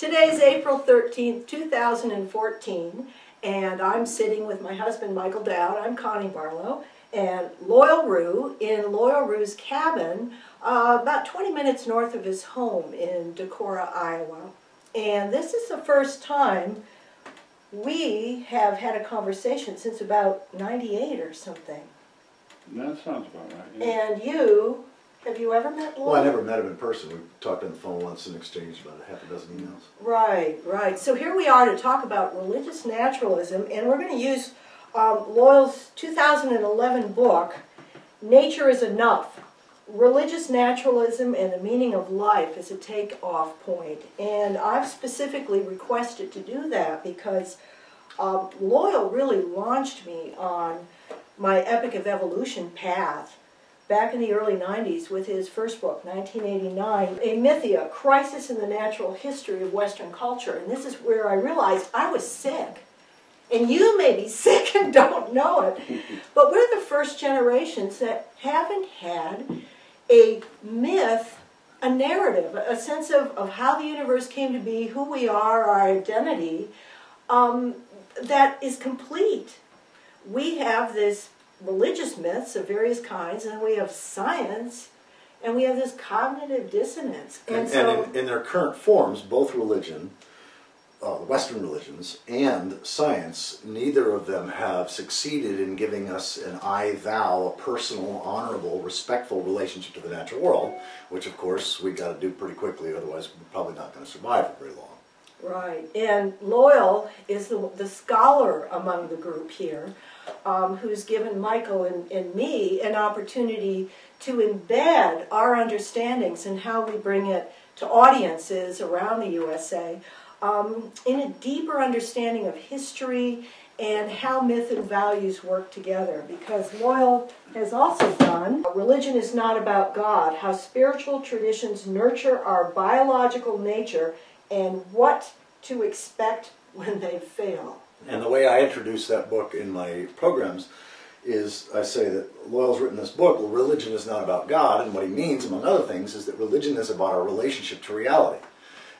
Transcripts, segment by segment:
Today's April 13th, 2014, and I'm sitting with my husband Michael Dowd. I'm Connie Barlow, and Loyal Rue in Loyal Rue's cabin, uh, about 20 minutes north of his home in Decorah, Iowa. And this is the first time we have had a conversation since about 98 or something. That sounds about right. yeah. And you, have you ever met Loyal? Well, I never met him in person. We talked on the phone once and exchanged about a half a dozen emails. Right, right. So here we are to talk about religious naturalism, and we're going to use um, Loyal's 2011 book, Nature is Enough Religious Naturalism and the Meaning of Life as a takeoff point. And I've specifically requested to do that because um, Loyal really launched me on my Epic of Evolution path back in the early 90s with his first book, 1989, Amythia, Crisis in the Natural History of Western Culture. And this is where I realized I was sick. And you may be sick and don't know it. But we're the first generations that haven't had a myth, a narrative, a sense of, of how the universe came to be, who we are, our identity, um, that is complete. We have this religious myths of various kinds, and we have science, and we have this cognitive dissonance. And, And, so, and in, in their current forms, both religion, uh, Western religions, and science, neither of them have succeeded in giving us an I thou, a personal, honorable, respectful relationship to the natural world, which of course we've got to do pretty quickly, otherwise we're probably not going to survive for very long. Right, and Loyal is the, the scholar among the group here, um, who's given Michael and, and me an opportunity to embed our understandings and how we bring it to audiences around the USA um, in a deeper understanding of history and how myth and values work together. Because Loyal has also done Religion is Not About God How Spiritual Traditions Nurture Our Biological Nature and What to Expect When They Fail. And the way I introduce that book in my programs is I say that Loyal's written this book, well, religion is not about God, and what he means, among other things, is that religion is about our relationship to reality.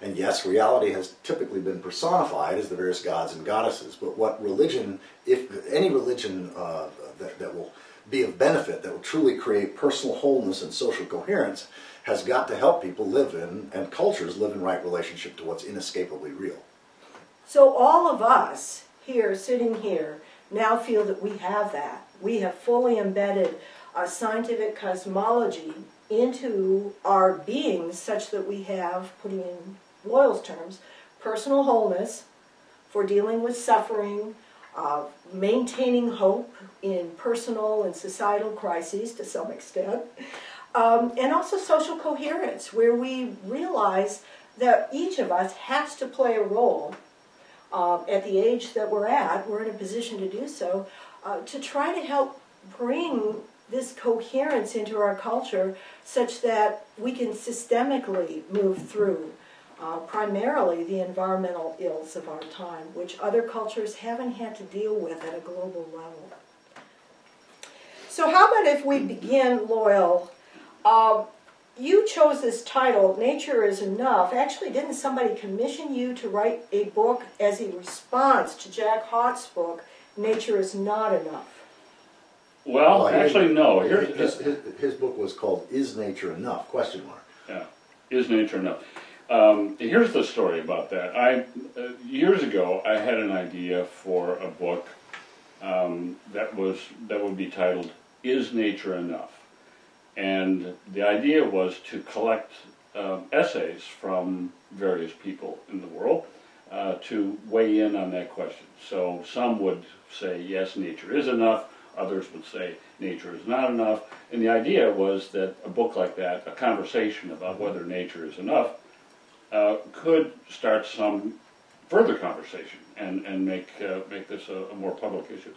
And yes, reality has typically been personified as the various gods and goddesses, but what religion, if any religion uh, that, that will be of benefit, that will truly create personal wholeness and social coherence, has got to help people live in, and cultures live in right relationship to what's inescapably real. So all of us here, sitting here, now feel that we have that. We have fully embedded a scientific cosmology into our beings such that we have, putting in Loyal's terms, personal wholeness for dealing with suffering, uh, maintaining hope in personal and societal crises to some extent, um, and also social coherence, where we realize that each of us has to play a role uh, at the age that we're at, we're in a position to do so, uh, to try to help bring this coherence into our culture such that we can systemically move through uh, primarily the environmental ills of our time, which other cultures haven't had to deal with at a global level. So, how about if we begin, Loyal? Uh, you chose this title, Nature is Enough. Actually, didn't somebody commission you to write a book as a response to Jack Haught's book, Nature is Not Enough? Well, Well, he- actually, no. Here's, his, his, his book was called "Is Nature Enough?" Question mark. Yeah, is nature enough? Um, here's the story about that. I uh, years ago I had an idea for a book um, that was that would be titled "Is Nature Enough?" And the idea was to collect um, essays from various people in the world uh, to weigh in on that question. So some would say yes, nature is enough. Others would say nature is not enough. And the idea was that a book like that, a conversation about whether nature is enough, uh, could start some further conversation and, and make, uh, make this a, a more public issue.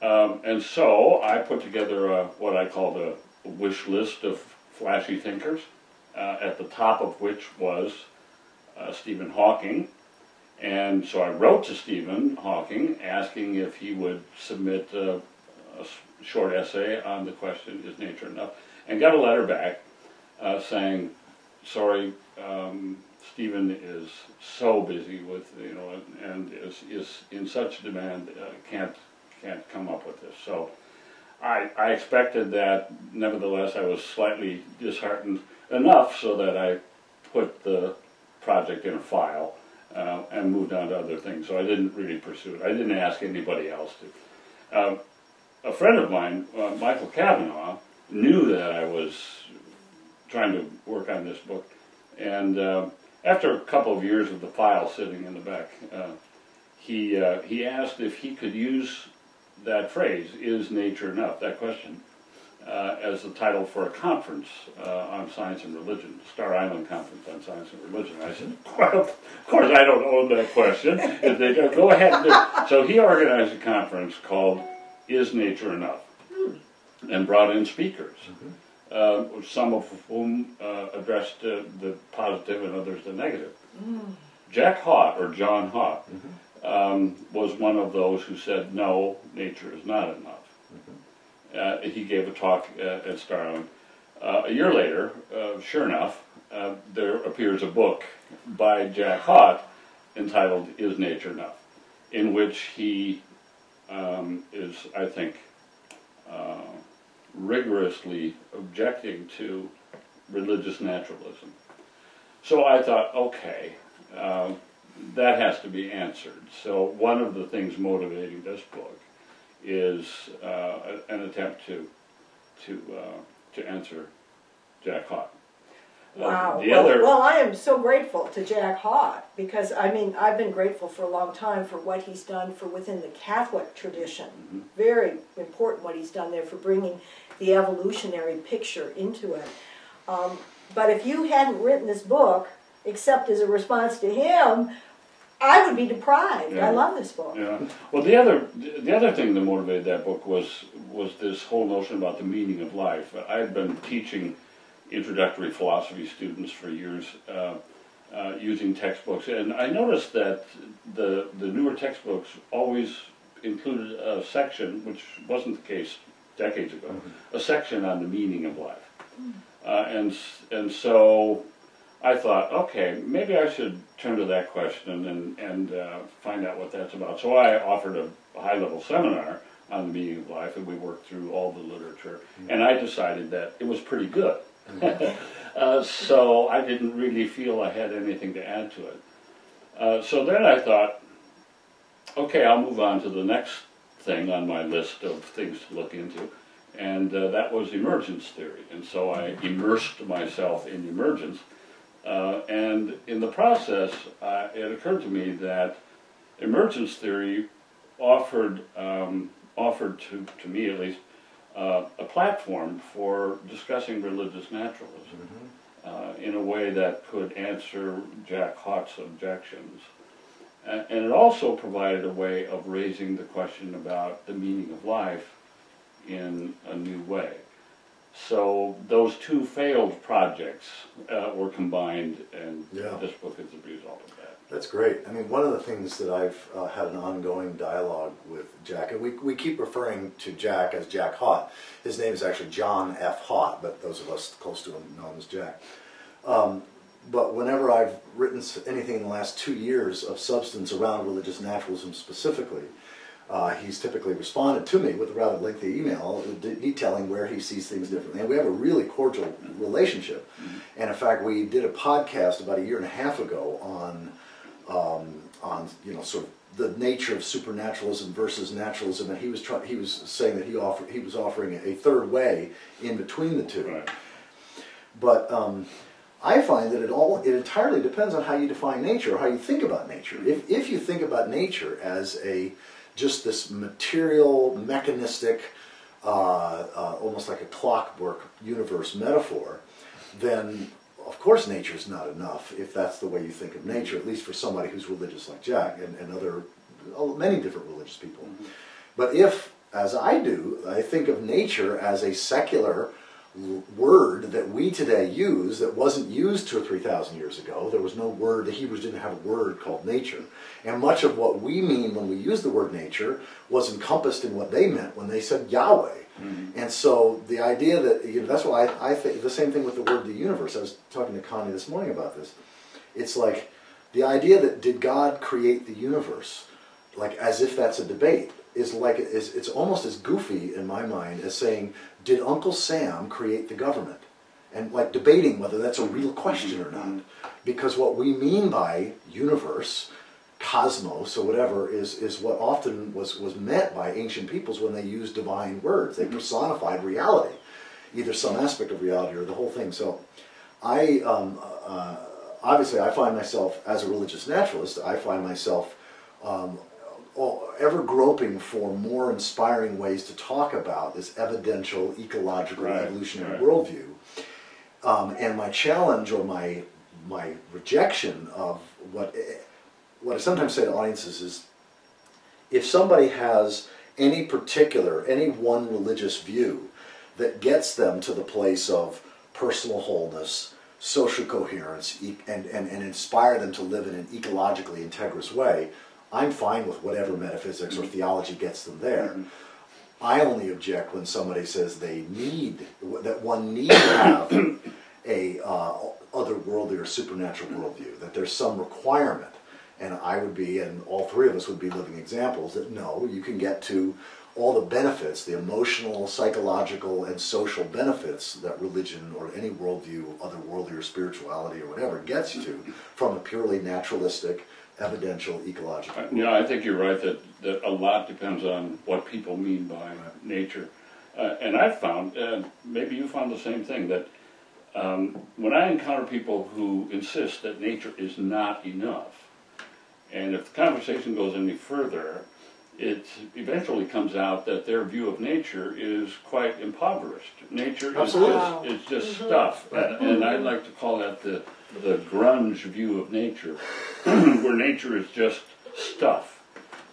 Um, and so I put together a, what I call the wish list of flashy thinkers, uh, at the top of which was uh, Stephen Hawking. And so I wrote to Stephen Hawking asking if he would submit a short essay on the question, is nature enough? And got a letter back uh, saying, sorry, um, Stephen is so busy with you know and, and is is in such demand uh, can't can't come up with this. So I I expected that. Nevertheless, I was slightly disheartened enough so that I put the project in a file uh, and moved on to other things. So I didn't really pursue it. I didn't ask anybody else to. Um, a friend of mine, uh, Michael Kavanaugh, knew that I was trying to work on this book, and uh, after a couple of years of the file sitting in the back, uh, he uh, he asked if he could use that phrase "Is nature enough?" That question uh, as the title for a conference uh, on science and religion, Star Island Conference on Science and Religion. I said, well, of course I don't own that question. If they go, go ahead and do it. So he organized a conference called Is Nature Enough? and brought in speakers, uh, some of whom uh, addressed uh, the positive and others the negative. Jack Haught, or John Haught, um, was one of those who said, no, nature is not enough. Uh, he gave a talk uh, at Star Island. Uh, a year later, uh, sure enough, uh, there appears a book by Jack Haught entitled Is Nature Enough? in which he um, is, I think, uh, rigorously objecting to religious naturalism. So I thought, okay, uh, that has to be answered. So one of the things motivating this book is uh, an attempt to to uh, to answer Jack Haught. Uh, Wow. the well, other, well, I am so grateful to Jack Haught because I mean I've been grateful for a long time for what he's done for within the Catholic tradition. Mm-hmm. Very important what he's done there for bringing the evolutionary picture into it. Um, but if you hadn't written this book, except as a response to him, I would be deprived. Yeah. I love this book. Yeah. Well, the other the other thing that motivated that book was was this whole notion about the meaning of life. I had been teaching introductory philosophy students for years uh, uh, using textbooks, and I noticed that the the newer textbooks always included a section, which wasn't the case decades ago, a section on the meaning of life, uh, and and so. I thought, okay, maybe I should turn to that question and, and uh, find out what that's about. So I offered a high level seminar on the meaning of life, and we worked through all the literature. And I decided that it was pretty good. uh, so I didn't really feel I had anything to add to it. Uh, so then I thought, okay, I'll move on to the next thing on my list of things to look into. And uh, that was emergence theory. And so I immersed myself in emergence. Uh, and in the process, uh, it occurred to me that emergence theory offered um, offered to, to me at least uh, a platform for discussing religious naturalism uh, in a way that could answer Jack Haught's objections. And it also provided a way of raising the question about the meaning of life in a new way. So those two failed projects uh, were combined, and Yeah. this book is a result of that. That's great. I mean, one of the things that I've uh, had an ongoing dialogue with Jack, and we, we keep referring to Jack as Jack Haught. His name is actually John F. Haught, but those of us close to him know him as Jack. Um, but whenever I've written s- anything in the last two years of substance around religious naturalism specifically, uh, he's typically responded to me with a rather lengthy email detailing where he sees things differently. And we have a really cordial relationship. And in fact, we did a podcast about a year and a half ago on um, on you know sort of the nature of supernaturalism versus naturalism, and he was trying he was saying that he offered he was offering a third way in between the two. Right. But um, I find that it all it entirely depends on how you define nature or how you think about nature. If if you think about nature as a just this material, mechanistic, uh, uh, almost like a clockwork universe metaphor, then of course nature is not enough if that's the way you think of nature, at least for somebody who's religious like Jack and, and other oh, many different religious people. But if, as I do, I think of nature as a secular word that we today use that wasn't used two or three thousand years ago. There was no word, the Hebrews didn't have a word called nature. And much of what we mean when we use the word nature was encompassed in what they meant when they said Yahweh. Mm-hmm. And so the idea that, you know, that's why I, I think the same thing with the word the universe. I was talking to Connie this morning about this It's like the idea that did God create the universe, like as if that's a debate, is like is it's almost as goofy in my mind as saying did Uncle Sam create the government, and like debating whether that's a real question or not, because what we mean by universe cosmos or whatever is, is what often was, was meant by ancient peoples when they used divine words. They personified reality, either some aspect of reality or the whole thing. So I, um, uh, obviously, I find myself, as a religious naturalist, I find myself um, ever groping for more inspiring ways to talk about this evidential, ecological, Right, evolutionary right. worldview. Um, and my challenge or my my rejection of what what I sometimes say to audiences is if somebody has any particular, any one religious view that gets them to the place of personal wholeness, social coherence, e- and, and, and inspire them to live in an ecologically integrous way, I'm fine with whatever metaphysics or theology gets them there. I only object when somebody says they need, that one need to have a uh, otherworldly or supernatural worldview, that there's some requirement. And I would be, and all three of us would be living examples that no, you can get to all the benefits, the emotional, psychological, and social benefits that religion or any worldview, otherworldly or spirituality or whatever, gets you to from a purely naturalistic, evidential, ecological. Uh, You know, I think you're right that, that a lot depends on what people mean by nature. Uh, and I've found, uh, maybe you found the same thing, that um, when I encounter people who insist that nature is not enough, and if the conversation goes any further, it eventually comes out that their view of nature is quite impoverished. Nature is just, is just stuff, and, and I like to call that the, the grunge view of nature, where nature is just stuff,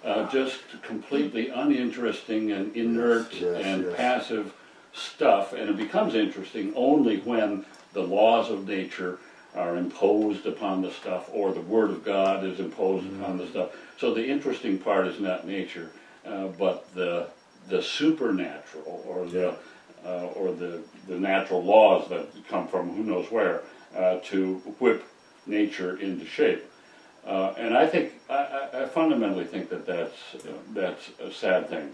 uh, just completely uninteresting and inert Yes, yes, and yes. passive stuff, and it becomes interesting only when the laws of nature are imposed upon the stuff, or the Word of God is imposed upon the stuff. So the interesting part is not nature, uh, but the the supernatural, or the uh, or the the natural laws that come from who knows where uh, to whip nature into shape. Uh, and I think I, I fundamentally think that that's that's a sad thing.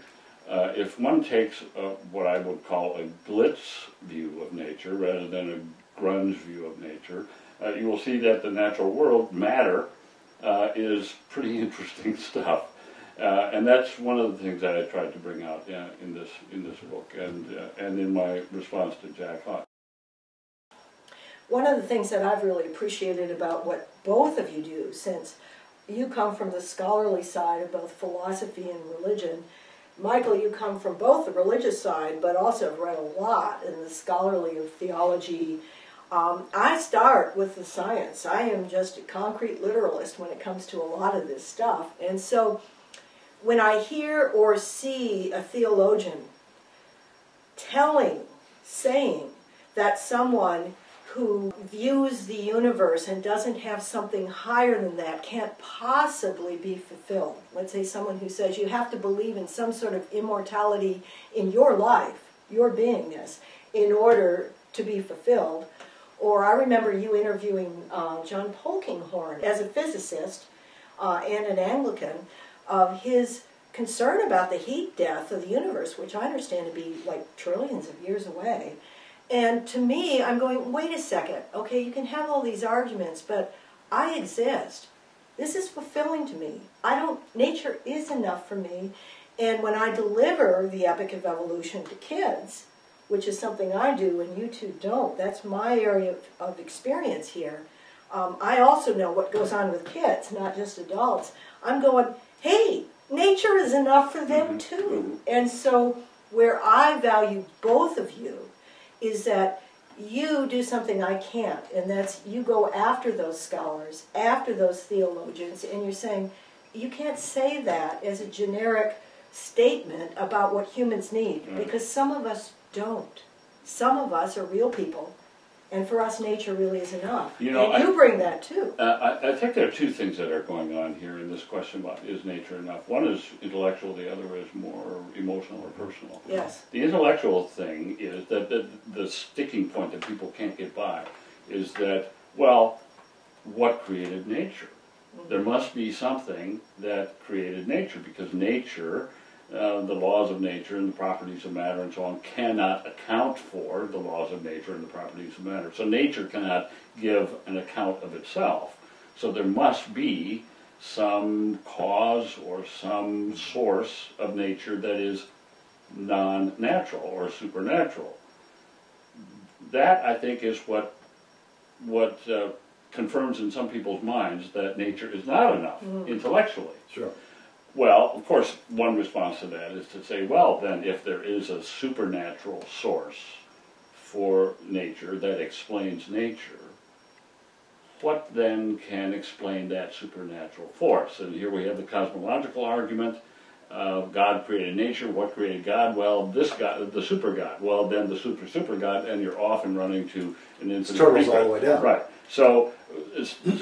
Uh, if one takes uh, what I would call a glitz view of nature rather than a grunge view of nature, uh, you will see that the natural world, matter, uh, is pretty interesting stuff. Uh, and that's one of the things that I tried to bring out uh, in this in this book and uh, and in my response to Jack Haught. One of the things that I've really appreciated about what both of you do, since you come from the scholarly side of both philosophy and religion, Michael, you come from both the religious side, but also have read a lot in the scholarly of theology. Um, I start with the science. I am just a concrete literalist when it comes to a lot of this stuff. And so when I hear or see a theologian telling, saying that someone who views the universe and doesn't have something higher than that can't possibly be fulfilled. Let's say someone who says you have to believe in some sort of immortality in your life, your beingness, in order to be fulfilled. Or I remember you interviewing uh, John Polkinghorne as a physicist uh, and an Anglican of his concern about the heat death of the universe, which I understand to be like trillions of years away. And to me, I'm going, wait a second. Okay, you can have all these arguments, but I exist. This is fulfilling to me. I don't, nature is enough for me. And when I deliver the epic of evolution to kids, which is something I do and you two don't, that's my area of, of experience here. Um, I also know what goes on with kids, not just adults. I'm going, hey, nature is enough for them too. And so, where I value both of you is that you do something I can't, and that's you go after those scholars, after those theologians, and you're saying, you can't say that as a generic statement about what humans need, Right. because some of us don't. Some of us are real people, and for us, nature really is enough. You know, and I- you bring that too. Uh, I, I think there are two things that are going on here in this question about is nature enough. One is intellectual, the other is more emotional or personal. Yes. The intellectual thing is that the, the sticking point that people can't get by is that, well, what created nature. There must be something that created nature because nature, uh, the laws of nature and the properties of matter and so on, cannot account for the laws of nature and the properties of matter. So nature cannot give an account of itself. So there must be some cause or some source of nature that is non-natural or supernatural. That, I think, is what, what uh, confirms in some people's minds that nature is not enough intellectually. Sure. Well, of course, one response to that is to say, well, then if there is a supernatural source for nature that explains nature, what then can explain that supernatural force? And here we have the cosmological argument. Uh, God created nature. What created God? Well, this God, the super God. Well, then the super super God, and you're off and running to an infinite. turtles all the way down. Right. So,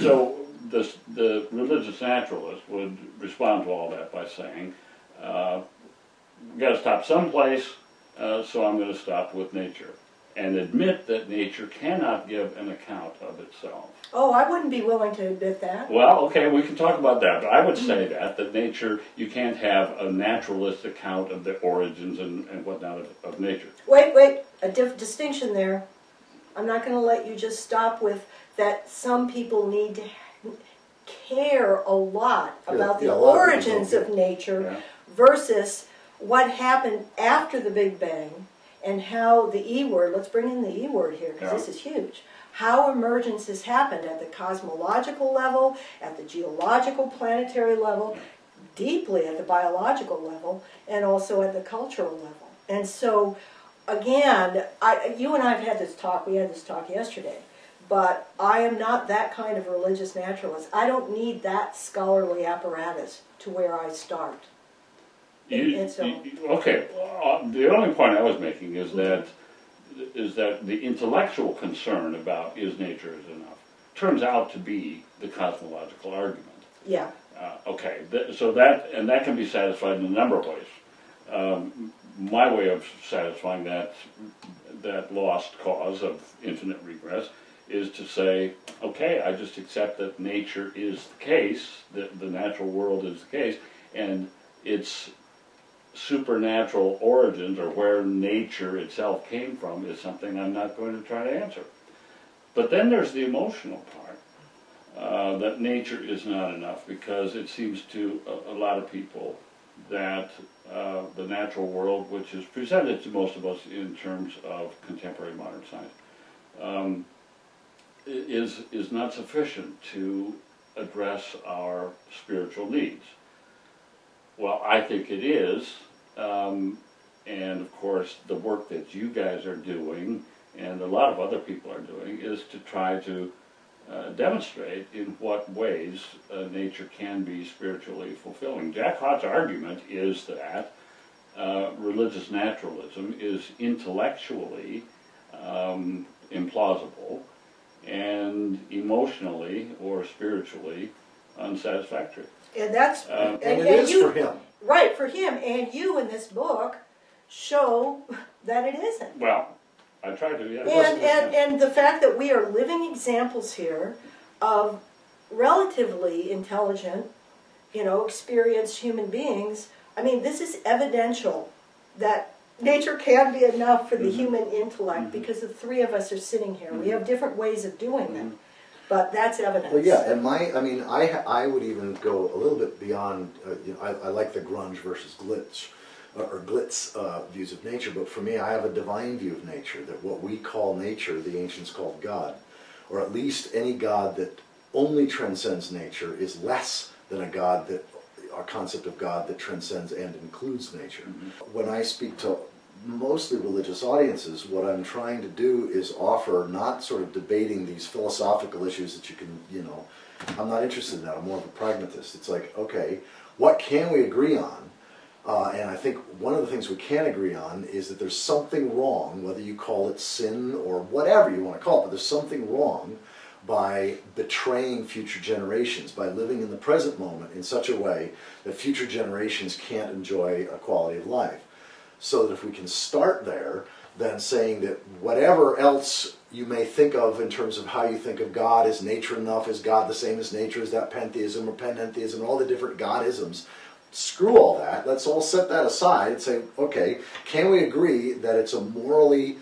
so the the religious naturalist would respond to all that by saying, uh, "We got to stop someplace, uh, so I'm going to stop with nature." And admit that nature cannot give an account of itself. Oh, I wouldn't be willing to admit that. Well, okay, we can talk about that, but I would say that, that nature, you can't have a naturalist account of the origins and, and whatnot of, of nature. Wait, wait, a diff- distinction there. I'm not going to let you just stop with that some people need to care a lot Yeah, about the yeah, lot of origins of nature Yeah. versus what happened after the Big Bang and how the E word, let's bring in the E word here because Yeah. this is huge. How emergence has happened at the cosmological level, at the geological planetary level, deeply at the biological level, and also at the cultural level. And so, again, I, you and I have had this talk, we had this talk yesterday, but I am not that kind of religious naturalist. I don't need that scholarly apparatus to where I start. You, so- you- okay, uh, the only point I was making is that, is that the intellectual concern about is nature is enough turns out to be the cosmological argument. Yeah. Uh, okay, th- so that, and that can be satisfied in a number of ways. Um, my way of satisfying that, that lost cause of infinite regress is to say, okay, I just accept that nature is the case, that the natural world is the case, and its supernatural origins or where nature itself came from is something I'm not going to try to answer. But then there's the emotional part uh, that nature is not enough because it seems to a, a lot of people that uh, the natural world, which is presented to most of us in terms of contemporary modern science, um, is is not sufficient to address our spiritual needs. Well, I think it is, um, and of course, the work that you guys are doing and a lot of other people are doing is to try to uh, demonstrate in what ways uh, nature can be spiritually fulfilling. Jack Haught's argument is that uh, religious naturalism is intellectually um, implausible and emotionally or spiritually unsatisfactory. And that's Um, And it is you, for him. right for him. And you in this book show that it isn't. Well, I tried to, yeah. And, and, and the fact that we are living examples here of relatively intelligent, you know, experienced human beings, I mean, this is evidential that nature can be enough for the Mhm. human intellect Mhm. because the three of us are sitting here. We Mhm. have different ways of doing it, Mhm. but that's evidence. Well, yeah, and my, I mean, I, I would even go a little bit beyond, uh, you know, I, I like the grunge versus glitz, uh, or glitz uh, views of nature, but for me, I have a divine view of nature, that what we call nature, the ancients called God, or at least any God that only transcends nature is less than a God that, a concept of God that transcends and includes nature. When I speak to mostly religious audiences, what I'm trying to do is offer not sort of debating these philosophical issues that you can, you know, I'm not interested in that. I'm more of a pragmatist. It's like, okay, what can we agree on? Uh, and I think one of the things we can agree on is that there's something wrong, whether you call it sin or whatever you want to call it, but there's something wrong by betraying future generations, by living in the present moment in such a way that future generations can't enjoy a quality of life. So that if we can start there, then saying that whatever else you may think of in terms of how you think of God is nature enough, is God the same as nature, is that pantheism or panentheism, all the different Godisms. Screw all that. Let's all set that aside and say, okay, can we agree that it's a morally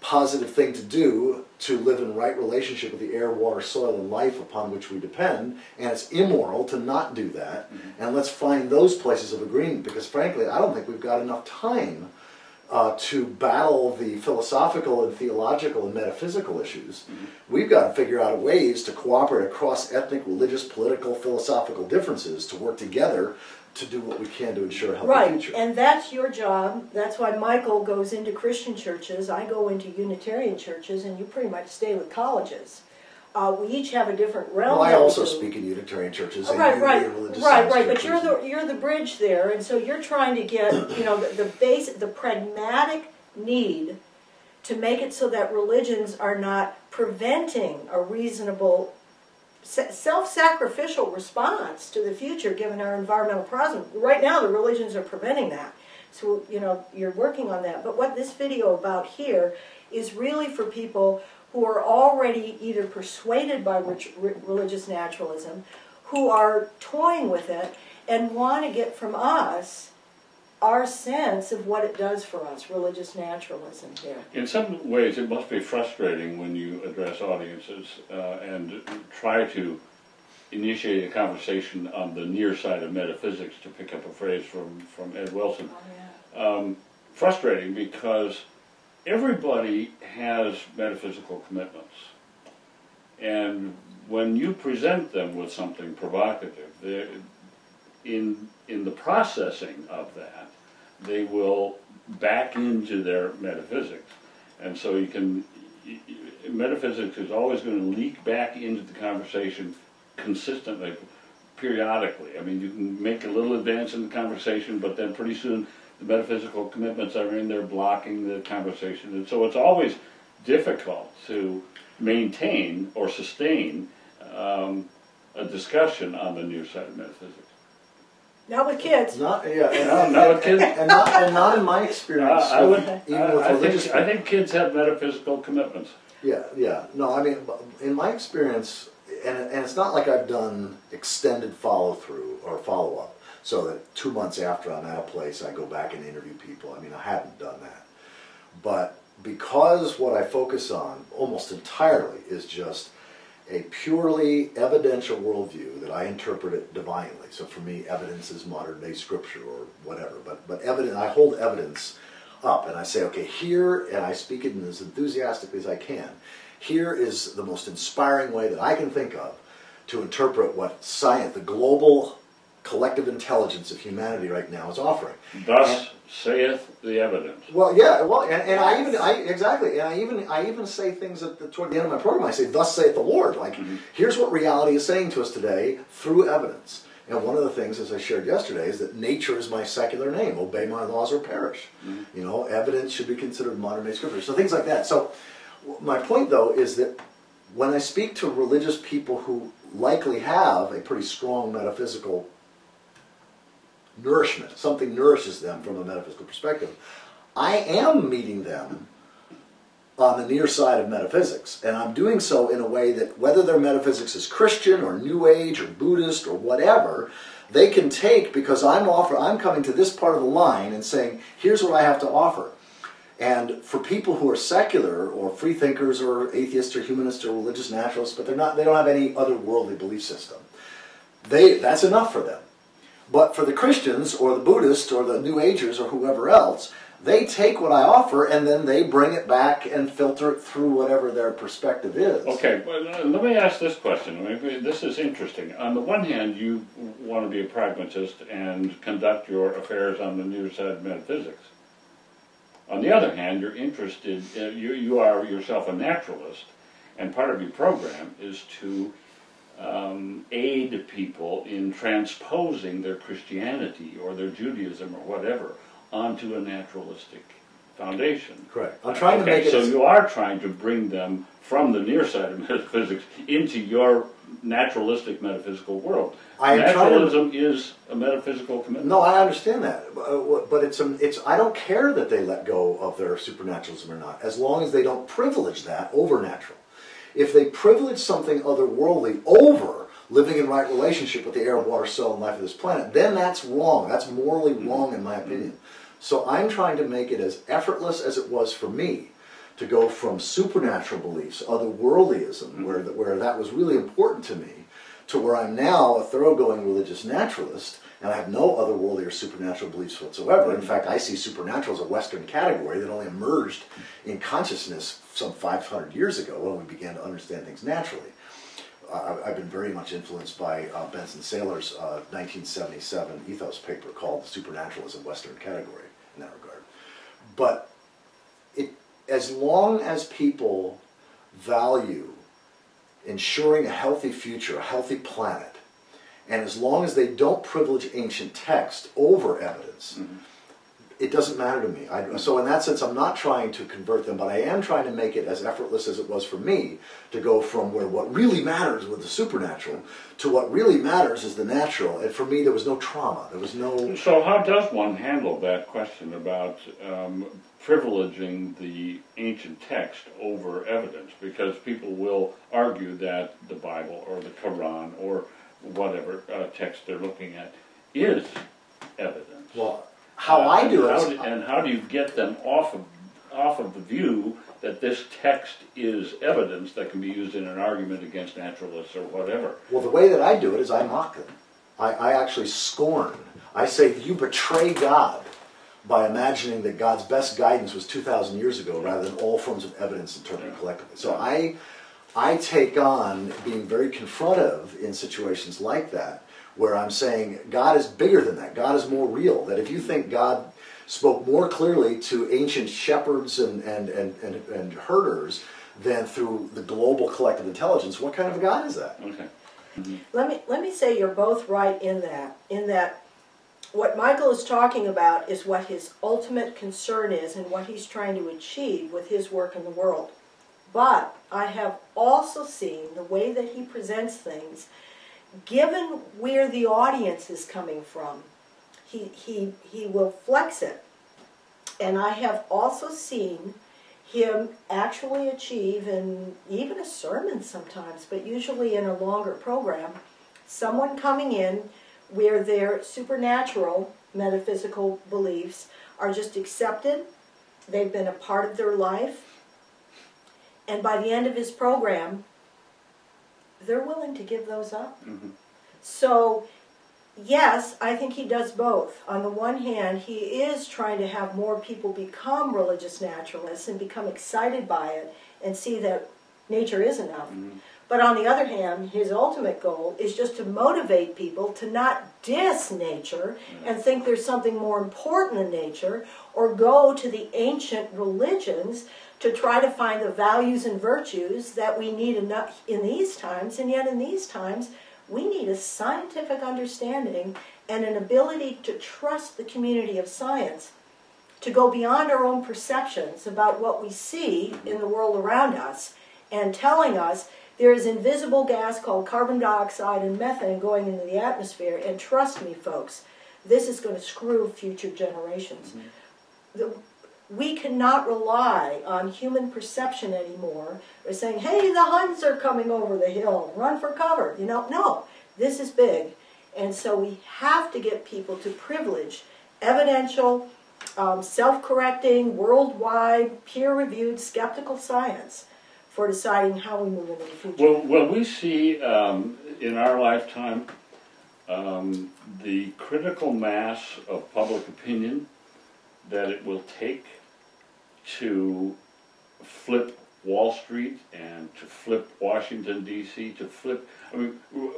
positive thing to do to live in right relationship with the air, water, soil, and life upon which we depend, and it's immoral to not do that. And let's find those places of agreement because, frankly, I don't think we've got enough time uh, to battle the philosophical and theological and metaphysical issues. We've got to figure out ways to cooperate across ethnic, religious, political, philosophical differences to work together to do what we can to ensure a healthy Right, future. and that's your job. That's why Michael goes into Christian churches. I go into Unitarian churches, and you pretty much stay with colleges. Uh, we each have a different realm. well, I also do. speak in Unitarian churches Oh, right, right, right, right. But you're the you're the bridge there, and so you're trying to get you know the, the base the pragmatic need to make it so that religions are not preventing a reasonable self-sacrificial response to the future given our environmental problem. Right now, the religions are preventing that. So you know you're working on that. But what this video about here is really for people who are already either persuaded by re- religious naturalism, who are toying with it, and want to get from us our sense of what it does for us, religious naturalism here. In some ways, it must be frustrating when you address audiences uh, and try to initiate a conversation on the near side of metaphysics, to pick up a phrase from, from Ed Wilson. Um, frustrating because everybody has metaphysical commitments. And when you present them with something provocative, in, in the processing of that, they will back into their metaphysics. And so you can, metaphysics is always going to leak back into the conversation consistently, periodically. I mean, you can make a little advance in the conversation, but then pretty soon the metaphysical commitments are in there blocking the conversation. And so it's always difficult to maintain or sustain um, a discussion on the near side of metaphysics. Not with kids. Not yeah, and, No, no, it can- and not and not in my experience. I I would, with- I even with I religious think, I think kids have metaphysical commitments. Yeah, yeah. No, I mean, in my experience, and, and it's not like I've done extended follow through or follow up, so that two months after I'm at a place, I go back and interview people. I mean, I haven't done that. But because what I focus on almost entirely is just a purely evidential worldview that I interpret it divinely. So for me, evidence is modern day scripture or whatever. But but evidence, I hold evidence up and I say, okay, here, and I speak it in as enthusiastically as I can. Here is the most inspiring way that I can think of to interpret what science, the global collective intelligence of humanity right now is offering. Thus saith the evidence. Well, yeah, well, and, and I even, I exactly, and I even, I even say things at the toward the end of my program. I say, "Thus saith the Lord." Like, mm-hmm. here's what reality is saying to us today through evidence. And one of the things, as I shared yesterday, is that nature is my secular name. Obey my laws or perish. Mm-hmm. You know, evidence should be considered modern day scripture. So things like that. So, my point though is that when I speak to religious people who likely have a pretty strong metaphysical nourishment, something nourishes them from a metaphysical perspective, I am meeting them on the near side of metaphysics. And I'm doing so in a way that whether their metaphysics is Christian or New Age or Buddhist or whatever, they can take because I'm offer I'm coming to this part of the line and saying, here's what I have to offer. And for people who are secular or free thinkers or atheists or humanists or religious naturalists, but they're not they don't have any other worldly belief system, they that's enough for them. But for the Christians or the Buddhists or the New Agers or whoever else, they take what I offer and then they bring it back and filter it through whatever their perspective is. Okay, well, uh, let me ask this question. This is interesting. On the one hand, you want to be a pragmatist and conduct your affairs on the near side of metaphysics. On the other hand, you're interested, uh, you, you are yourself a naturalist, and part of your program is to um, aid people in transposing their Christianity or their Judaism or whatever onto a naturalistic foundation. Correct. I'm trying to make it so you are trying to bring them from the near side of metaphysics into your naturalistic metaphysical world. I am trying to- Naturalism is a metaphysical commitment. No, I understand that, Uh, but it's um, it's. I don't care that they let go of their supernaturalism or not, as long as they don't privilege that over natural. If they privilege something otherworldly over living in right relationship with the air, water, soil, and life of this planet, then that's wrong. That's morally mm-hmm. wrong, in my opinion. So I'm trying to make it as effortless as it was for me to go from supernatural beliefs, otherworldlyism, mm-hmm. where where that was really important to me, to where I'm now a thoroughgoing religious naturalist, and I have no otherworldly or supernatural beliefs whatsoever. In mm-hmm. fact, I see supernatural as a Western category that only emerged in consciousness some 500 years ago when we began to understand things naturally. Uh, I've been very much influenced by uh, Benson Saler's uh, 1977 ethos paper called Supernatural as a Western Category in that regard. But it, as long as people value ensuring a healthy future, a healthy planet, and as long as they don't privilege ancient text over evidence, it doesn't matter to me. I, so in that sense, I'm not trying to convert them, but I am trying to make it as effortless as it was for me to go from where what really matters with the supernatural to what really matters is the natural. And for me, there was no trauma. There was no. So how does one handle that question about um, privileging the ancient text over evidence? Because people will argue that the Bible or the Quran or whatever uh, text they're looking at is evidence. Well, how uh, I And do it how is. do- And how do you get them off of, off of the view that this text is evidence that can be used in an argument against naturalists or whatever? Well, the way that I do it is I mock them. I, I actually scorn. I say you betray God by imagining that God's best guidance was 2,000 years ago rather than all forms of evidence interpreted collectively. So I, I take on being very confrontive in situations like that where I'm saying God is bigger than that. God is more real. That if you think God spoke more clearly to ancient shepherds and, and, and, and, and herders than through the global collective intelligence, what kind of a God is that? Okay. Mm-hmm. Let me, let me say you're both right in that, in that what Michael is talking about is what his ultimate concern is and what he's trying to achieve with his work in the world. But I have also seen the way that he presents things, given where the audience is coming from, he, he, he will flex it. And I have also seen him actually achieve in even a sermon sometimes, but usually in a longer program, someone coming in where their supernatural metaphysical beliefs are just accepted, they've been a part of their life, and by the end of his program, they're willing to give those up. Mhm. So, yes, I think he does both. On the one hand, he is trying to have more people become religious naturalists and become excited by it and see that nature is enough. But on the other hand, his ultimate goal is just to motivate people to not diss nature and think there's something more important than nature or go to the ancient religions to try to find the values and virtues that we need enough in these times. And yet, in these times, we need a scientific understanding and an ability to trust the community of science to go beyond our own perceptions about what we see in the world around us and telling us there is invisible gas called carbon dioxide and methane going into the atmosphere and trust me folks this is going to screw future generations mm-hmm. the, we cannot rely on human perception anymore or saying hey the huns are coming over the hill. Run for cover. You know no. This is big. And so we have to get people to privilege evidential um, self-correcting worldwide peer-reviewed skeptical science for deciding how we move into the future. Well, well, we see um, in our lifetime um, the critical mass of public opinion that it will take to flip Wall Street and to flip Washington D.C. to flip. I mean,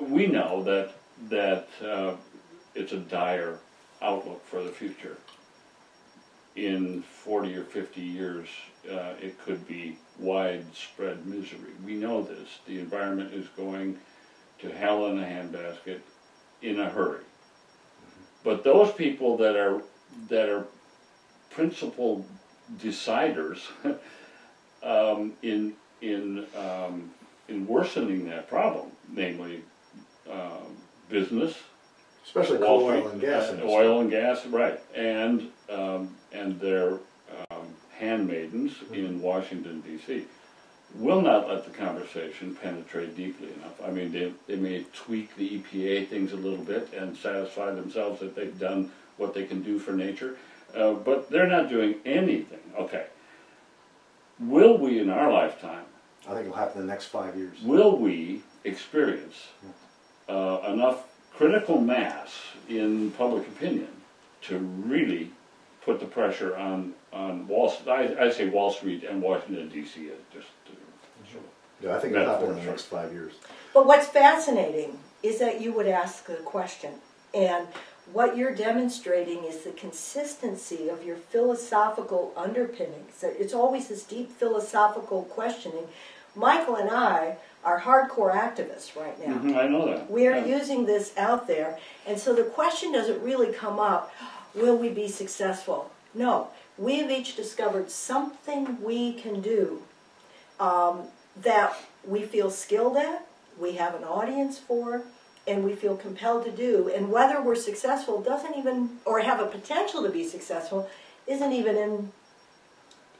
we know that that uh, it's a dire outlook for the future. In 40 or 50 years, uh, it could be widespread misery. We know this. The environment is going to hell in a handbasket in a hurry. But those people that are that are principal deciders um, in in um, in worsening that problem, namely um, business, Especially coal, oil, and gas uh, oil and gas, right, and um, and their um, handmaidens in Washington D.C. will not let the conversation penetrate deeply enough. I mean, they they may tweak the EPA things a little bit and satisfy themselves that they've done what they can do for nature, uh, but they're not doing anything. Okay, will we in our lifetime? I think it'll happen in the next five years. will we experience uh, enough critical mass in public opinion to really put the pressure on, on Wall, I, I say Wall Street and Washington DC just, uh, Yeah, I think it'll happen in the next five years. But what's fascinating is that you would ask the question, and what you're demonstrating is the consistency of your philosophical underpinnings. It's always this deep philosophical questioning. Michael and I are hardcore activists right now. Mhm, I know that. We are Yeah. using this out there, and so the question doesn't really come up will we be successful? No. We have each discovered something we can do um, that we feel skilled at, we have an audience for, and we feel compelled to do. And whether we're successful doesn't even, or have a potential to be successful, isn't even in.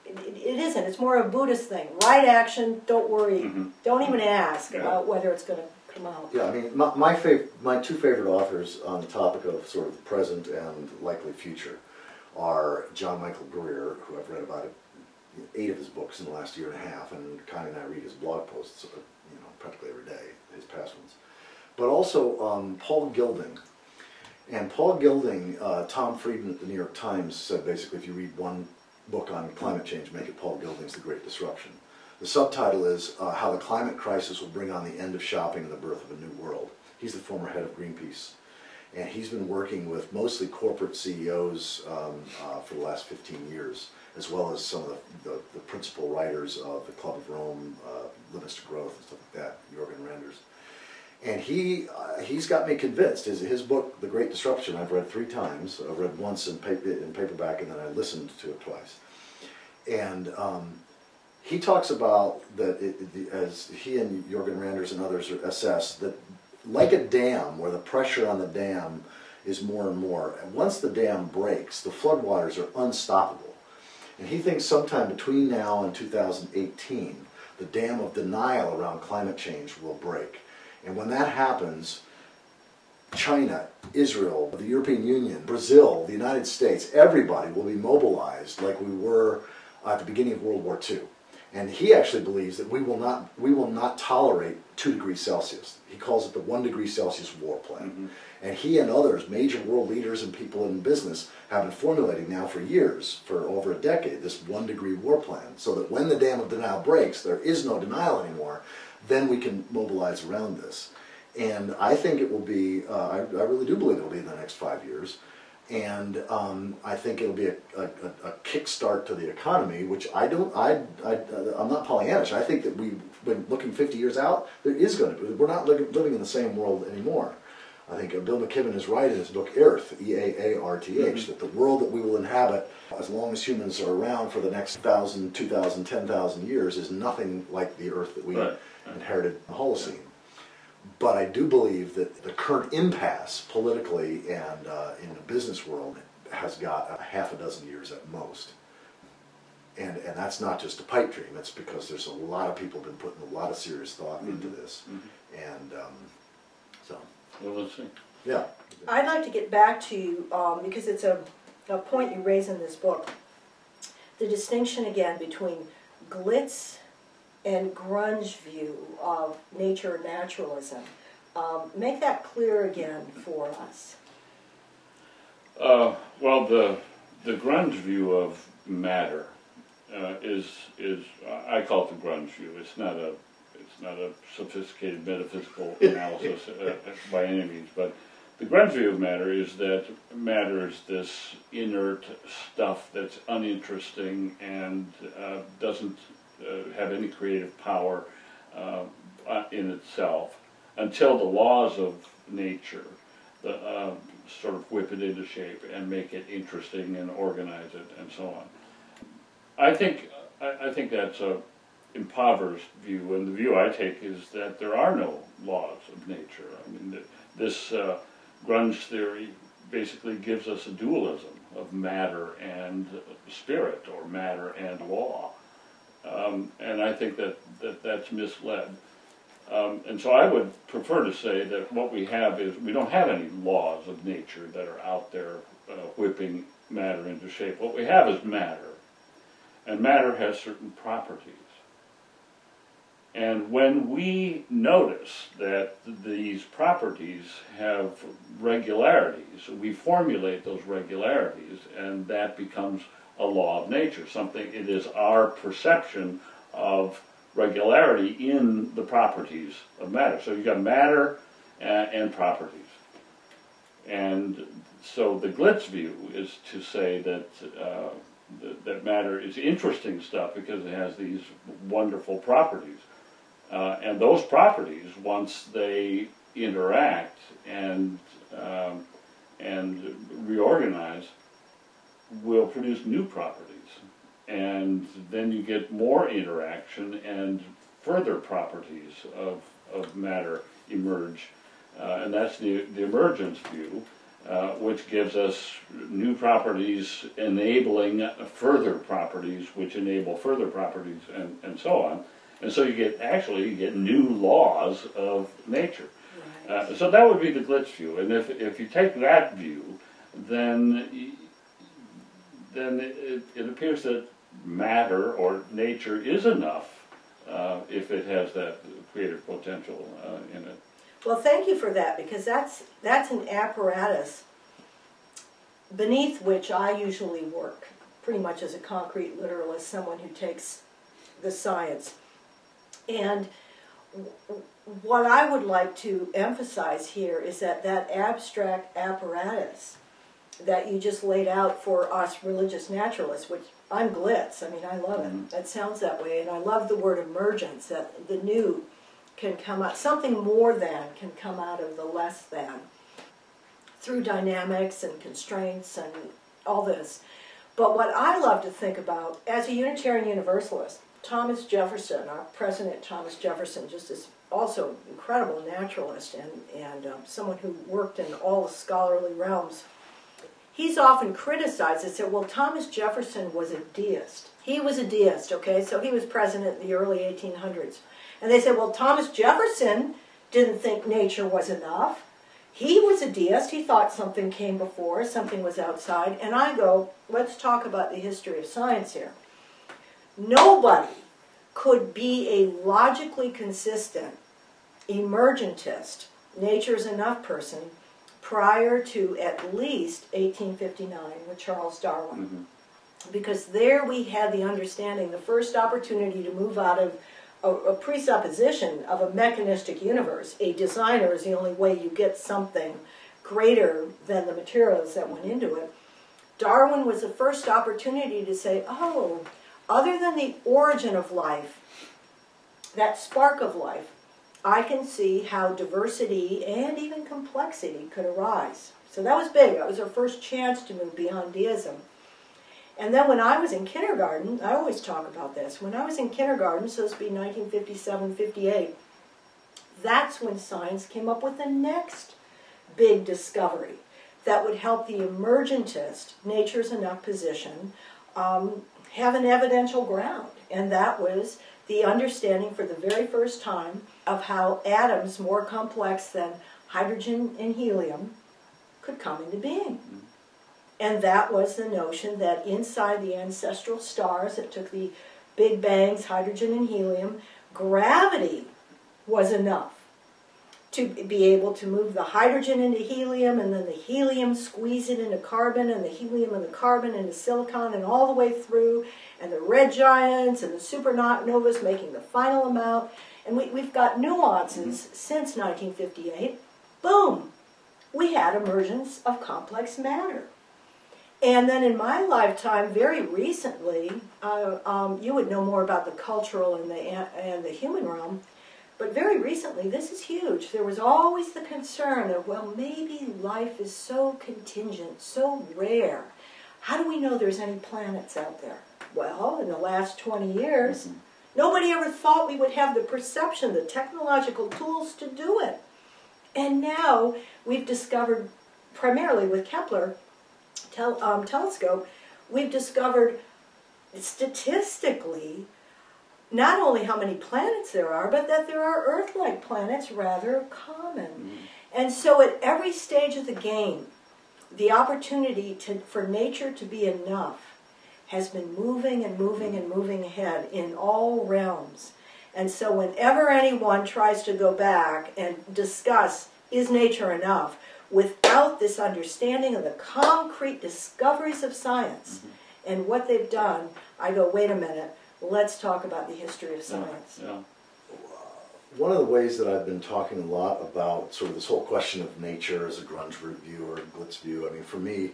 It, it isn't. It's more of a Buddhist thing. Right action. Don't worry. Mhm. Don't even ask Yeah. about whether it's going to come out. Yeah, I mean, my, my fav- my two favorite authors on the topic of sort of the present and likely future are John Michael Greer, who I've read about eight of his books in the last year and a half, and Connie and I read his blog posts, uh, you know, practically every day, his past ones. But also um, Paul Gilding. And Paul Gilding, uh, Tom Friedman at the New York Times said basically if you read one book on climate change, make it Paul Gilding's The Great Disruption. The subtitle is uh, How the Climate Crisis Will Bring on the End of Shopping and the Birth of a New World. He's the former head of Greenpeace. And he's been working with mostly corporate CEOs um, uh, for the last 15 years, as well as some of the, the, the principal writers of the Club of Rome, uh, Limits to Growth, and stuff like that, Jorgen Randers. And he uh, he's got me convinced. His his book, The Great Disruption, I've read three times. I've read once in paper in paperback, and then I listened to it twice. And um, he talks about that it, the, as he and Jorgen Randers and others assess that like a dam, where the pressure on the dam is more and more. And once the dam breaks, the floodwaters are unstoppable. And he thinks sometime between now and 2018, the dam of denial around climate change will break. And when that happens, China, Israel, the European Union, Brazil, the United States, everybody will be mobilized like we were at the beginning of World War II. And he actually believes that we will not we will not tolerate two degrees Celsius. He calls it the one degree Celsius war plan. Mm-hmm. And he and others, major world leaders and people in business, have been formulating now for years, for over a decade, this one degree war plan. So that when the dam of denial breaks, there is no denial anymore, then we can mobilize around this. And I think it will be, uh, I, I really do believe it will be in the next five years. And um, I think it'll be a, a, a kickstart to the economy, which I don't, I, I, I'm not Pollyannish. I think that we've been looking 50 years out, there is going to be, we're not living, living in the same world anymore. I think Bill McKibben is right in his book Earth, E A A R T H, that the world that we will inhabit as long as humans are around for the next thousand, two thousand, ten thousand years is nothing like the Earth that we Right. Inherited Holocene. But I do believe that the current impasse politically and uh, in the business world has got a half a dozen years at most. And, and that's not just a pipe dream, it's because there's a lot of people been putting a lot of serious thought into this. And um, so, Well, let's see. yeah. I'd like to get back to, um, because it's a, a point you raise in this book, the distinction again between glitz and grunge view of nature and naturalism. Um, make that clear again for us. Uh, well, the the grunge view of matter uh, is is I call it the grunge view. It's not a it's not a sophisticated metaphysical analysis uh, by any means, but the grunge view of matter is that matter is this inert stuff that's uninteresting and uh, doesn't uh, have any creative power uh, uh, in itself until the laws of nature the, uh, sort of whip it into shape and make it interesting and organize it and so on. I think I, I think that's a impoverished view, and the view I take is that there are no laws of nature. I mean, th- this uh, grunge theory basically gives us a dualism of matter and spirit, or matter and law, um, and I think that, that that's misled. Um, and so I would prefer to say that what we have is we don't have any laws of nature that are out there uh, whipping matter into shape. What we have is matter, and matter has certain properties. And when we notice that these properties have regularities, we formulate those regularities, and that becomes a law of nature. Something, it is our perception of regularity in the properties of matter. So you've got matter and, and properties. And so the Glitz view is to say that, uh, that, that matter is interesting stuff because it has these wonderful properties. Uh, and those properties, once they interact and um, and reorganize, will produce new properties. And then you get more interaction and further properties of, of matter emerge. Uh, and that's the, the emergence view, uh, which gives us new properties enabling further properties, which enable further properties, and, and so on. And so you get, actually, you get new laws of nature. Uh, so that would be the glitz view. And if, if you take that view, then, then it, it appears that matter or nature is enough uh, if it has that creative potential uh, in it. Well, thank you for that because that's that's an apparatus beneath which I usually work, pretty much as a concrete literalist, someone who takes the science. And what I would like to emphasize here is that that abstract apparatus that you just laid out for us religious naturalists, which I'm glitz. I mean, I love Mhm. it. That sounds that way, and I love the word emergence. That the new can come out, something more than can come out of the less than through dynamics and constraints and all this. But what I love to think about as a Unitarian Universalist, Thomas Jefferson, our President Thomas Jefferson, just this also incredible naturalist and, and um, someone who worked in all the scholarly realms. He's often criticized and said, well, Thomas Jefferson was a deist. He was a deist, okay? So he was president in the early 1800s. And they said, well, Thomas Jefferson didn't think nature was enough. He was a deist. He thought something came before, something was outside. And I go, let's talk about the history of science here. Nobody could be a logically consistent emergentist, nature is enough person, prior to at least 1859 with Charles Darwin. Mm-hmm. Because there we had the understanding, the first opportunity to move out of a, a presupposition of a mechanistic universe. A designer is the only way you get something greater than the materials that went into it. Darwin was the first opportunity to say, oh, other than the origin of life, that spark of life, I can see how diversity and even complexity could arise. So that was big. That was our first chance to move beyond deism. And then when I was in kindergarten, I always talk about this. When I was in kindergarten, so this would be 1957, 58, that's when science came up with the next big discovery that would help the emergentist, nature's enough position, um, have an evidential ground. And that was the understanding for the very first time of how atoms more complex than hydrogen and helium could come into being. Mm-hmm. And that was the notion that inside the ancestral stars that took the big bangs, hydrogen and helium, gravity was enough to be able to move the hydrogen into helium and then the helium squeeze it into carbon and the helium and the carbon into silicon and all the way through. And the red giants and the supernovas making the final amount. And we, we've got nuances since 1958 boom! We had emergence of complex matter. And then in my lifetime, very recently, uh, um, you would know more about the cultural and the and the human realm. But very recently, this is huge. There was always the concern of, well, maybe life is so contingent, so rare. How do we know there's any planets out there? Well, in the last 20 years, Nobody ever thought we would have the perception, the technological tools to do it. And now we've discovered, primarily with Kepler tel- um, telescope, we've discovered statistically not only how many planets there are, but that there are Earth like planets rather common. Mm. And so at every stage of the game, the opportunity to, for nature to be enough has been moving and moving and moving ahead in all realms. And so whenever anyone tries to go back and discuss is nature enough without this understanding of the concrete discoveries of science mm-hmm. and what they've done, I go, wait a minute, let's talk about the history of Yeah, science. yeah. One of the ways that I've been talking a lot about sort of this whole question of nature as a grunge root view or a glitz view, I mean, for me,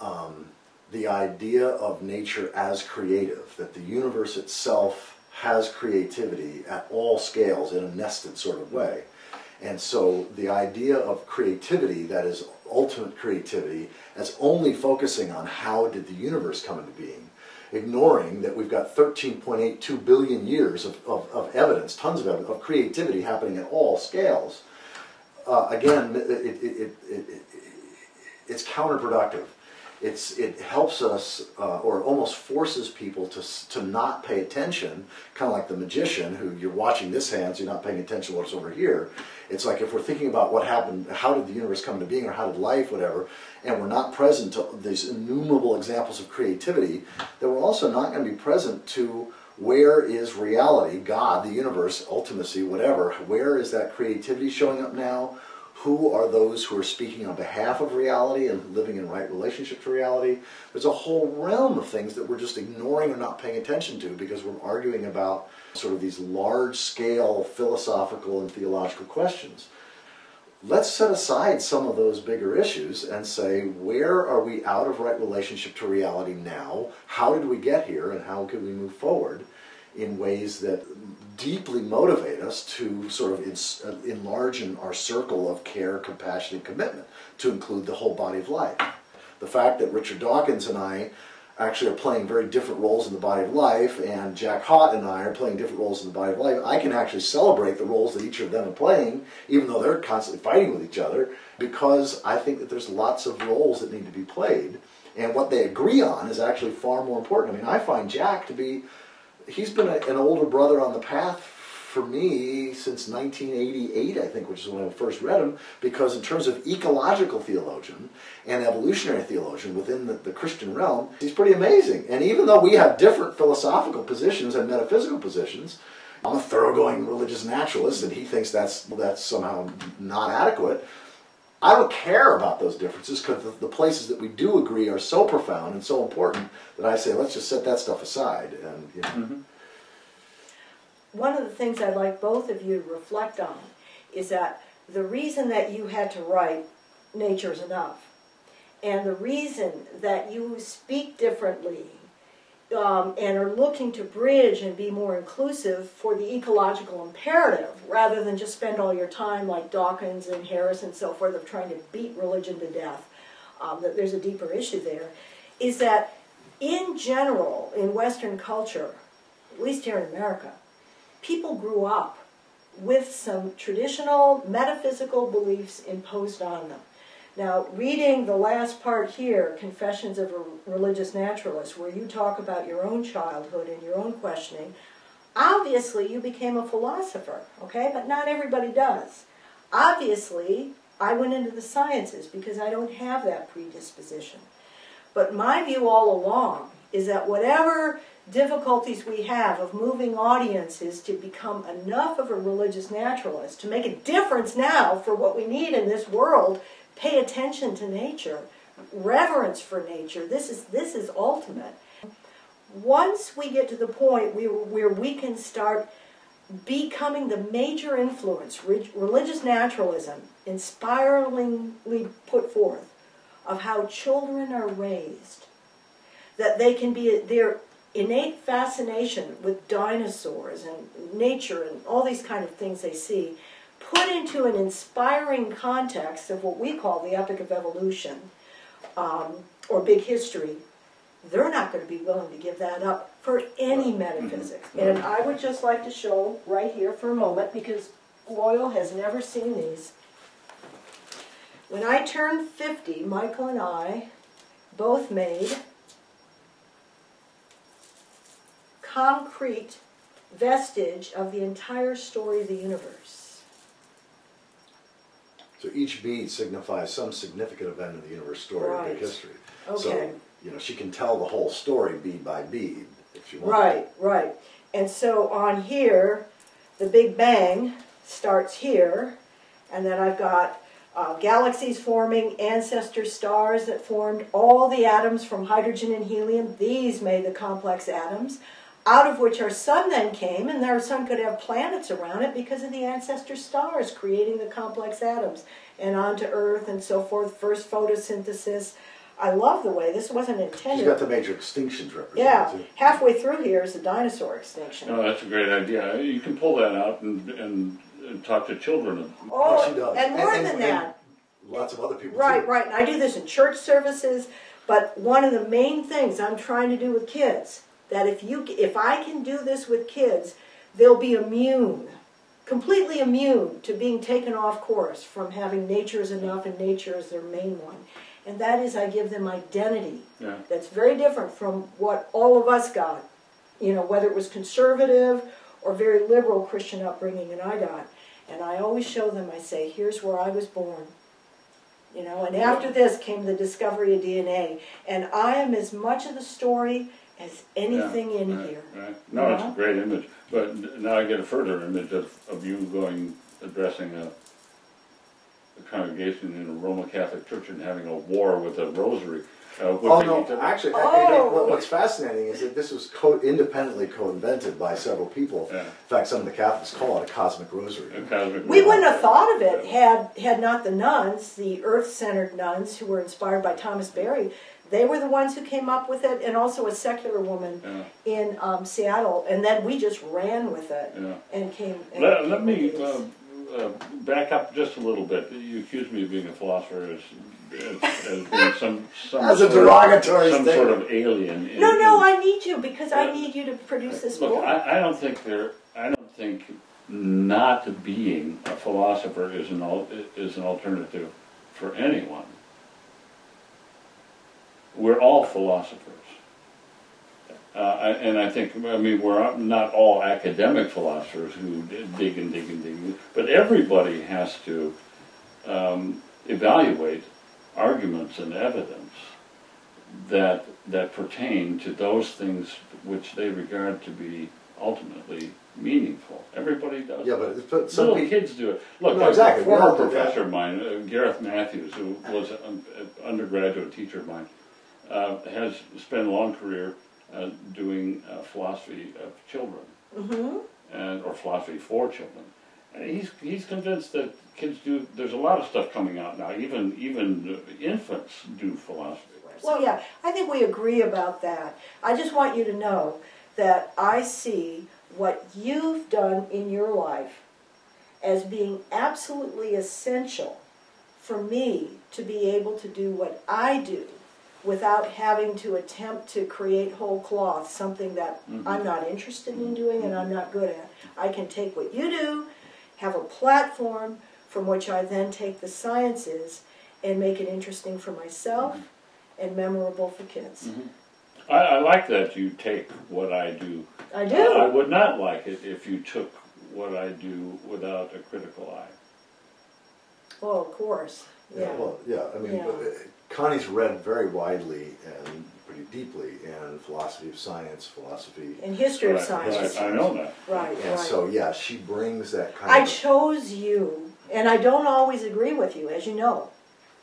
um, the idea of nature as creative, that the universe itself has creativity at all scales in a nested sort of way. And so the idea of creativity, that is ultimate creativity, as only focusing on how did the universe come into being, ignoring that we've got 13.82 billion years of, of, of evidence, tons of evidence, of creativity happening at all scales. Uh, again, it, it, it, it, it, it's counterproductive. It's, it helps us, uh, or almost forces people to, to not pay attention, kind of like the magician who you're watching this hand, so you're not paying attention to what's over here. It's like if we're thinking about what happened, how did the universe come into being, or how did life, whatever, and we're not present to these innumerable examples of creativity, then we're also not going to be present to where is reality, God, the universe, ultimacy, whatever, where is that creativity showing up now? Who are those who are speaking on behalf of reality and living in right relationship to reality? There's a whole realm of things that we're just ignoring or not paying attention to because we're arguing about sort of these large scale philosophical and theological questions. Let's set aside some of those bigger issues and say, where are we out of right relationship to reality now? How did we get here and how can we move forward in ways that deeply motivate us to sort of uh, enlarge in our circle of care, compassion, and commitment to include the whole body of life? The fact that Richard Dawkins and I actually are playing very different roles in the body of life, and Jack Haught and I are playing different roles in the body of life. I can actually celebrate the roles that each of them are playing, even though they're constantly fighting with each other, because I think that there's lots of roles that need to be played. And what they agree on is actually far more important. I mean, I find Jack to be, he's been a, an older brother on the path for me since 1988, I think, which is when I first read him, because in terms of ecological theologian and evolutionary theologian within the, the Christian realm, he's pretty amazing. And even though we have different philosophical positions and metaphysical positions, I'm a thoroughgoing religious naturalist, and he thinks that's that's somehow not adequate. I don't care about those differences because the, the places that we do agree are so profound and so important that I say let's just set that stuff aside. And you know, mm-hmm. one of the things I'd like both of you to reflect on is that the reason that you had to write Nature is Enough and the reason that you speak differently um, and are looking to bridge and be more inclusive for the ecological imperative rather than just spend all your time like Dawkins and Harris and so forth of trying to beat religion to death. Um, that there's a deeper issue there, is that in general in Western culture, at least here in America, people grew up with some traditional metaphysical beliefs imposed on them. Now, reading the last part here, Confessions of a Religious Naturalist, where you talk about your own childhood and your own questioning, obviously you became a philosopher, okay? But not everybody does. Obviously, I went into the sciences because I don't have that predisposition. But my view all along is that whatever difficulties we have of moving audiences to become enough of a religious naturalist to make a difference now for what we need in this world, pay attention to nature, reverence for nature. This is this is ultimate. Once we get to the point where, where we can start becoming the major influence, re- religious naturalism, inspiringly put forth, of how children are raised, that they can be their innate fascination with dinosaurs and nature and all these kind of things they see, put into an inspiring context of what we call the epic of evolution um, or big history, they're not going to be willing to give that up for any metaphysics. And I would just like to show right here for a moment, because Loyal has never seen these. When I turned 50, Michael and I both made concrete vestige of the entire story of the universe. So each bead signifies some significant event in the universe story or Right. big history. Okay. So, you know, she can tell the whole story bead by bead if she wants. Right, right. And so on here, the Big Bang starts here, and then I've got uh, galaxies forming, ancestor stars that formed, all the atoms from hydrogen and helium. These made the complex atoms, out of which our sun then came, and our sun could have planets around it because of the ancestor stars creating the complex atoms, and onto Earth and so forth. First photosynthesis. I love the way this wasn't intended. She's got the major extinctions represented Yeah, too. halfway through here is the dinosaur extinction. No, that's a great idea. You can pull that out and, and, and talk to children. Oh, she does. and more And- than and- that. Lots of other people Right, too. right. And I do this in church services, but one of the main things I'm trying to do with kids that if you if I can do this with kids, they'll be immune, completely immune to being taken off course from having nature is enough and nature is their main one. And that is I give them identity. Yeah. That's very different from what all of us got. You know, whether it was conservative or very liberal Christian upbringing and I got. And I always show them, I say, here's where I was born. You know, and after this came the discovery of DNA. And I am as much of the story as anything Yeah, in right, here. Right. No, it's a know? great image. But now I get a further image of, of you going, addressing a, a congregation in a Roman Catholic church and having a war with a rosary. Uh, whipping Oh no! each other. Actually, Oh. what- what's fascinating is that this was co- independently co-invented by several people. Yeah. In fact, some of the Catholics call it a cosmic rosary. A cosmic We war. wouldn't have thought of it had had not the nuns, the earth-centered nuns who were inspired by Thomas Berry. They were the ones who came up with it, and also a secular woman Yeah. in um, Seattle. And then we just ran with it Yeah. and came. And Let, came let me uh, uh, back up just a little bit. You accused me of being a philosopher as, as, as being some, some That's a sort of- derogatory some statement. sort of alien. In, No, no, in- I need you because I need you to produce this Look, book. I, I don't think there. I don't think not being a philosopher is an al- is an alternative for anyone. We're all philosophers, uh, and I think I mean we're not all academic philosophers who dig and dig and dig, but everybody has to um, evaluate arguments and evidence that that pertain to those things which they regard to be ultimately meaningful. Everybody does. Yeah, but, but some Little people. kids do it. Look, No, exactly. We former all do that. professor of mine, uh, Gareth Matthews, who was an undergraduate teacher of mine, uh, has spent a long career uh, doing uh, philosophy of children, hmm and, or philosophy for children. And he's, he's convinced that kids do, there's a lot of stuff coming out now, even, even infants do philosophy. Well, yeah, I think we agree about that. I just want you to know that I see what you've done in your life as being absolutely essential for me to be able to do what I do without having to attempt to create whole cloth, something that mm-hmm. I'm not interested in doing and I'm not good at. I can take what you do, have a platform from which I then take the sciences and make it interesting for myself mm-hmm. and memorable for kids. Mm-hmm. I, I like that you take what I do. I do. I would not like it if you took what I do without a critical eye. well, of course. Yeah. Well, yeah. I mean, Yeah. Connie's read very widely and pretty deeply in philosophy of science, philosophy, In history of science. right, I know that. Right, and right. so yeah, she brings that kind of I of. chose you, and I don't always agree with you, as you know.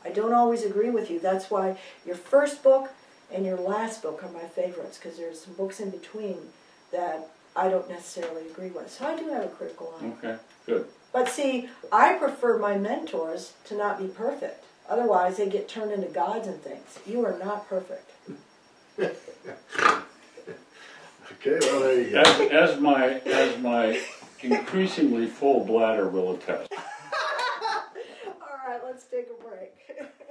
I don't always agree with you. That's why your first book and your last book are my favorites, because there's some books in between that I don't necessarily agree with. So I do have a critical eye. Okay, good. But see, I prefer my mentors to not be perfect. Otherwise, they get turned into gods and things. You are not perfect. Okay, well there you go. As, as my as my increasingly full bladder will attest. All right, let's take a break.